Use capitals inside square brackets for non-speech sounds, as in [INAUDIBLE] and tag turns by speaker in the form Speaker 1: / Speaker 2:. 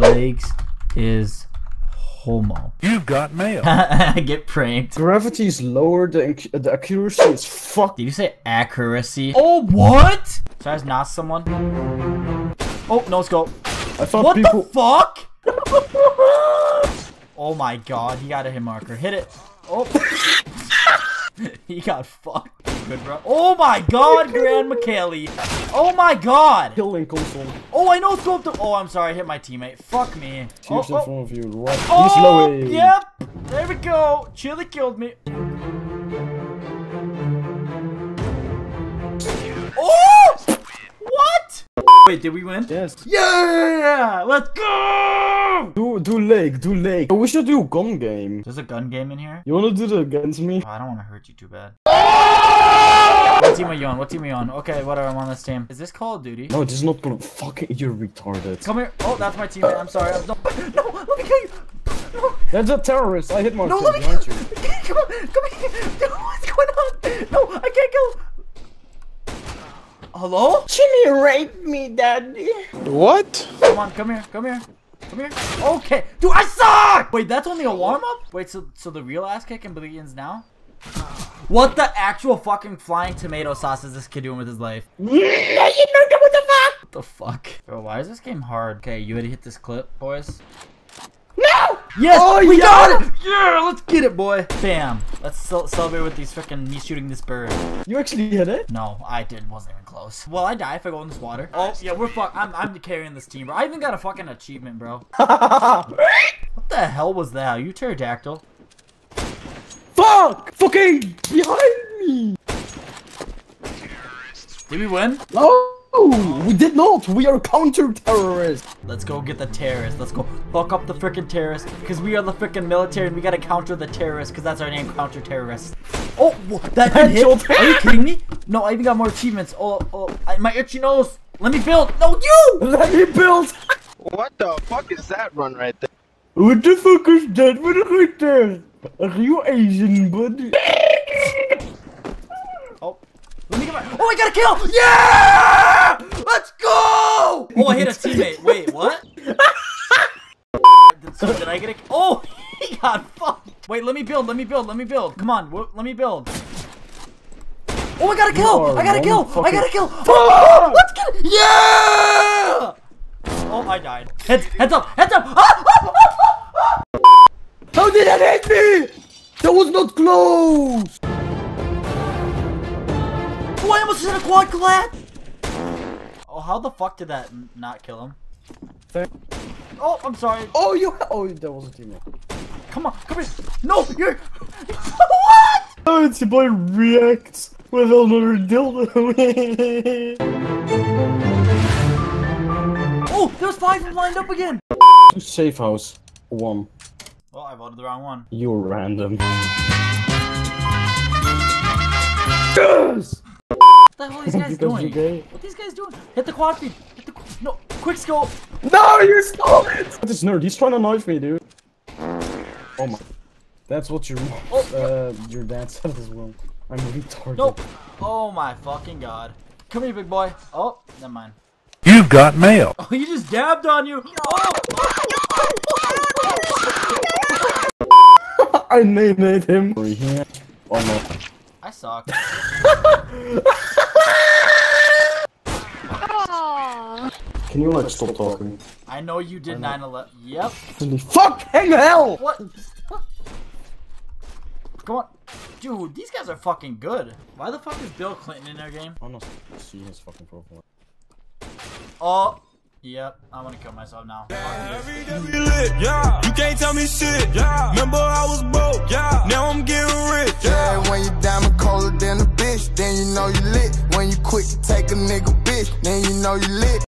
Speaker 1: Legs is homo.
Speaker 2: You've got mail. [LAUGHS]
Speaker 1: I get pranked.
Speaker 3: Gravity is lower, the, the accuracy is fuck.
Speaker 1: Did you say accuracy? Oh, what? So that's not someone? Oh, no scope.
Speaker 3: I thought
Speaker 1: What
Speaker 3: people.
Speaker 1: the fuck? [LAUGHS] oh my god, he got a hit marker. Hit it. Oh. [LAUGHS] [LAUGHS] he got fucked. Good, bro. Oh my god, Grand McKelly. Oh my god.
Speaker 3: Killing console.
Speaker 1: Oh, I know scope the- Oh, I'm sorry, I hit my teammate. Fuck me. Oh,
Speaker 3: in
Speaker 1: oh.
Speaker 3: front of you. Right.
Speaker 1: Oh, yep. There we go. Chili killed me. Wait, did we win?
Speaker 3: Yes.
Speaker 1: Yeah! Let's go!
Speaker 3: Do do leg, do leg. We should do gun game.
Speaker 1: There's a gun game in here?
Speaker 3: You wanna do that against me?
Speaker 1: Oh, I don't want to hurt you too bad. What team are you on? What team are you on? Okay, whatever, I'm on this team. Is this Call of Duty?
Speaker 3: No, this is not gonna. fuck it. you're retarded.
Speaker 1: Come here. Oh, that's my teammate. I'm sorry. I'm... No, [LAUGHS] no, let me kill you. No,
Speaker 3: That's a terrorist. I hit my
Speaker 1: no,
Speaker 3: kid
Speaker 1: let me kill
Speaker 3: you. [LAUGHS]
Speaker 1: Come on, come here. [LAUGHS] No, what's going on? No, I. Hello?
Speaker 3: Jimmy raped me, daddy.
Speaker 2: what?
Speaker 1: Come on, come here, come here. Come here. Okay. Dude, I suck! Wait, that's only a warm-up? Wait, so so the real ass kicking begins now? What the actual fucking flying tomato sauce is this kid doing with his life? [LAUGHS]
Speaker 3: what the fuck?
Speaker 1: What the fuck? Bro, why is this game hard? Okay, you ready to hit this clip, boys? Yes!
Speaker 3: Oh,
Speaker 1: we
Speaker 3: yeah!
Speaker 1: got it! Yeah, let's get it, boy! Bam! Let's celebrate with these freaking me shooting this bird.
Speaker 3: You actually hit it?
Speaker 1: No, I did. Wasn't even close. Well, I die if I go in this water? Oh, yeah, we're fuck. I'm, I'm carrying this team, bro. I even got a fucking achievement, bro. [LAUGHS] What the hell was that? You pterodactyl?
Speaker 3: Fuck! Fucking behind me!
Speaker 1: Did we win? Oh.
Speaker 3: No! We did not! We are counter-terrorists!
Speaker 1: Let's go get the terrorists. Let's go fuck up the freaking terrorists. Because we are the freaking military and we gotta counter the terrorists. Because that's our name, counter terrorists. Oh, wha- that did hit. Are you kidding me? No, I even got more achievements. Oh, oh, I, my itchy nose. Let me build. No, you!
Speaker 3: Let me build!
Speaker 2: What the fuck is that run right there?
Speaker 3: What the fuck is that? What right there? Are you Asian, buddy?
Speaker 1: Oh, let me get my. Oh, I got a kill! Yeah! Let's go! Oh, I hit a teammate. Wait, [LAUGHS] what? Did- [LAUGHS] so did I get a? Oh, [LAUGHS] he got fucked. Wait, let me build. Let me build. Let me build. Come on, let me build. Oh, I got a kill! I got a
Speaker 3: one
Speaker 1: kill! I got a kill! Oh, let's get it! Yeah! Oh, I died. Heads, heads up, heads up! Ah, ah, ah, ah, ah.
Speaker 3: How did that hit me? That was not close!
Speaker 1: Oh, I almost hit a quad collat! Oh, how the fuck did that not kill him?
Speaker 3: Thank-
Speaker 1: Oh, I'm sorry.
Speaker 3: Oh, you. Oh, that was a teammate.
Speaker 1: Come on, come here. No, you're. [LAUGHS] what?
Speaker 3: Oh, it's your boy reacts with another dildo.
Speaker 1: Oh, there's five of them lined up again.
Speaker 3: Safe house. One.
Speaker 1: Well, I voted the wrong one.
Speaker 3: You're random. Yes!
Speaker 1: What the hell are these guys [LAUGHS]
Speaker 3: Because you're
Speaker 1: doing? these guys doing? Hit the quad feed. Hit the qu- no. Quick scope.
Speaker 3: No, you stole it! This nerd, he's trying to knife me, dude. Oh my. That's what your uh, your dad said as well. I'm retarded.
Speaker 1: Nope. Oh my fucking god. Come here, big boy. Oh, never mind.
Speaker 2: You've got mail.
Speaker 1: Oh, [LAUGHS] he just dabbed on you. Oh. [LAUGHS]
Speaker 3: I named him. Oh no.
Speaker 1: I suck.
Speaker 3: Can you like stop talking?
Speaker 1: I know you did 9/11. Yep.
Speaker 3: Fucking hell!
Speaker 1: What? What? Come on. Dude, these guys are fucking good. Why the fuck is Bill Clinton in their game?
Speaker 3: I'm not see his fucking profile.
Speaker 1: Oh. Yep. I'm gonna kill myself now. Fuck.
Speaker 4: Yeah, you can't tell me shit. Yeah, remember I was broke. Yeah, now I'm getting rich. Yeah,
Speaker 5: Yeah, when you diamond colder than a bitch, then you know you lit. When you quick to take a nigga bitch, then you know you lit.